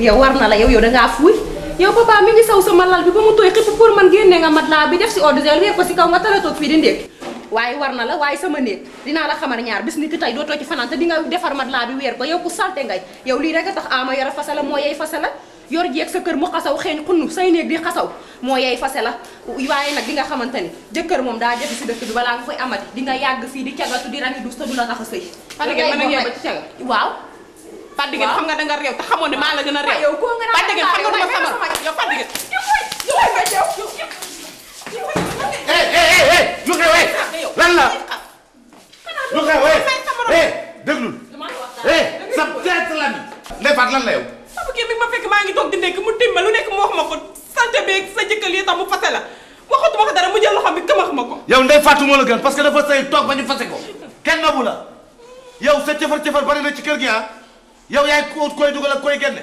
yow war na la yow yow dangaa fuuy yow papa mi ngi saw sama lal bi ba mu tooy xëpp pour man génne nga mat laa bi def si ordre weer ko si kaw nga tala toog fii di ndékki waaye war na la waaye sama néeg dinaa la xamal ñaar bis ni ki tey dootoo ci fanaan te di nga defar mat laa bi weer ko yow ku salte ngay yow lii rek a tax ama yor a fasala moo yey fasala yor jeeg sa kër mu xasaw xeeñ xunnu say néeg di xasaw moo yey fase la waaye nag di nga xamante ni jëkkër moom daa jafe si dëkk bi balaa nga koy amati di nga yàgg fii di cagatu di rangi dus te du la tax a sëy Fadde Gueye mën a yóbbu ci caga. waaw Fadde Gueye xam nga da nga réew te xamoon ne maa la gën a réew. yow koo nga naan Fadde Gueye xam nga duma sama yow Fadde Gueye. eh eh eh eh lu xew eh lan la lu xew eh eh déglul eh sa tête la ni Ndeye Fatou lan la yow sama kii bi ma fekk maa ngi toog di nekk mu tiim ma lu nekk mu wax ma ko salte beeg sa jëkkër yi tax mu fase la waxatuma ko dara mu jël loxo bi këmax ma ko yow Ndeye Fatou moo la gën parce que dafa sëy toog ba ñu fase ko kenn nabu la yow sa cëfar cëfar bari na ci kër gi ah yow yaay ko koy dugal ak koy génne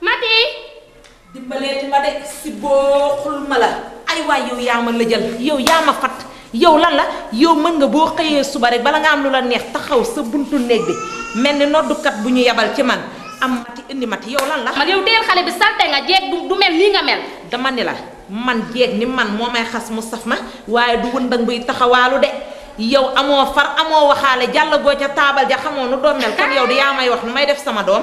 Mati. dimbaleeti ma de si booxul ma la. ay waay yow yaa ma lëjal yow yaa ma fat yow lan la yow mën nga boo xëyee suba rek bala nga am lu la neex taxaw sa buntu néeg bi mel ni noddukat bu ñu yebal ci man am mati indi mati yow lan la. man yow teel xale bi salte nga jeeg du du mel nii nga mel. dama ni la man jeeg ni man moo may xas mu saf ma waaye du wëndang buy taxawaalu de yow amoo far amoo waxaale jàll goo ca taabal ja xamoo nu doom mel kon yow di yaa may wax nu may def sama doom.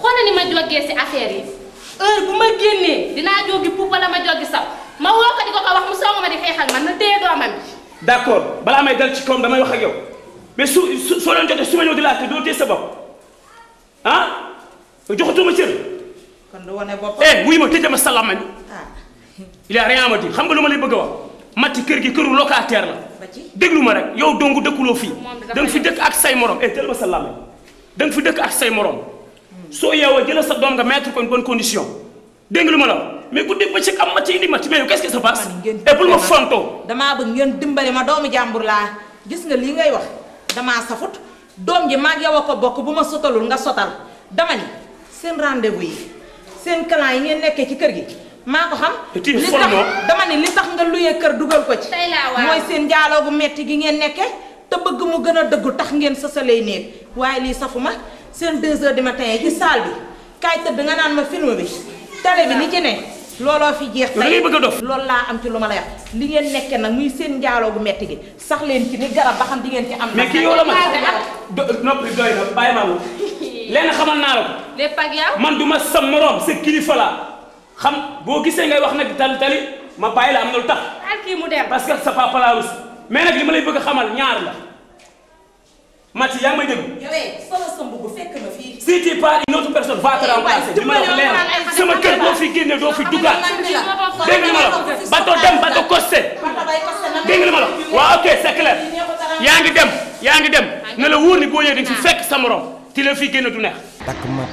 xoolal ni ma jógee si affaire yi heure bu ma génnee dinaa jógi puub wala ma jógi sab ma woo ko di ko ko wax mu song ma di xeex ak man na téye doomam bi. d'accord balaa may dal ci koom damay wax ak yow mais su su soo leen jotee su ma ñëw di laajte doo téye sa bopp ah joxatuma cër. kon du wane boppam. eh wuy ma tëjee ma salaam añ. il y a rien à me dire xam nga lu ma lay bëgg a wax matti kër gi këru locataire la. déglu ma rek yow dong dëkkuloo fii. da nga fi dëkk ak say morom eh teel ma salaam añ. da nga fi dëkk ak say morom soo yeewoo jëlal sa doom nga mettre ko une bonne condition dégg nga lu ma la wax mais guddi ba ci am ma ci indi ma ci mais yow qu'est-ce qui se passe man ngeen et bul ma fontoo damaa bëgg ngeen dimbali ma doomu jàmbur laa gis nga lii ngay wax damaa safut doom ji maag yow a ko bokk bu ma sotalul nga sotal dama ni seen rendez-vous yi seen clan yi ngeen nekkee ci kër gi maa ko xam Et tu es li folle, tax non? dama ni li tax nga luyee kër dugal ko ci Tey laa waaw. mooy seen njaaloo bu metti gi ngeen nekkee te bëgg mu gën a dëggu tax ngeen sësalee néeg waaye lii safu ma seen deux heures du matin ci saal bi kaay tëdd nga naan ma film bi télé bi ni ci ne looloo fi jeex tey bëgg a dof loolu laa am ci lu ma la wax li ngeen nekke nag muy seen njaaloo bu metti gi sax leen ci ni garab ba xam di ngeen ci am mais kii yow la ma noppi doy na bàyyi ma lenn xamal naa la ko man du ma sa morom sa kilifa la xam boo gisee ngay wax nag tali tali ma bàyyi la am na lu tax. al kii mu dem parce que sa papa laa rus mais nag li ma lay bëgg a xamal ñaar la Mati yaa ngi may déglu. yow eh solo sa mbubb fekk na fii. si tu pars une autre personne va te remplacer. li ma la wax leer na sama kër boo fi génnee doo fi duggaat. dégg nga ma la bato dem bato costé. dégg nga ma la waaw ok c'est clair. yaa ngi dem yaa ngi dem na la wóor ni boo ñëwee di nga fi fekk sa morom ti la fi génne du neex. takk ma